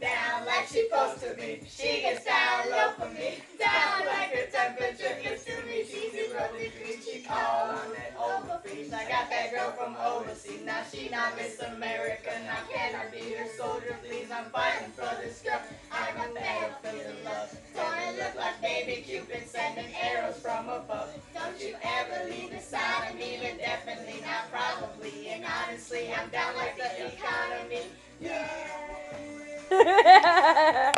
Down like she supposed to be. She gets down low for me. Down like her temperature gets to me. She's zero degrees. She called on that overfeed. I got that girl from overseas. Now she not Miss America. Now can I be her soldier, please? I'm fighting for this girl. I'm a battlefield of feeling love. Don't it look like baby Cupid sending arrows but definitely not probably. And honestly, I'm down like the economy. Yeah.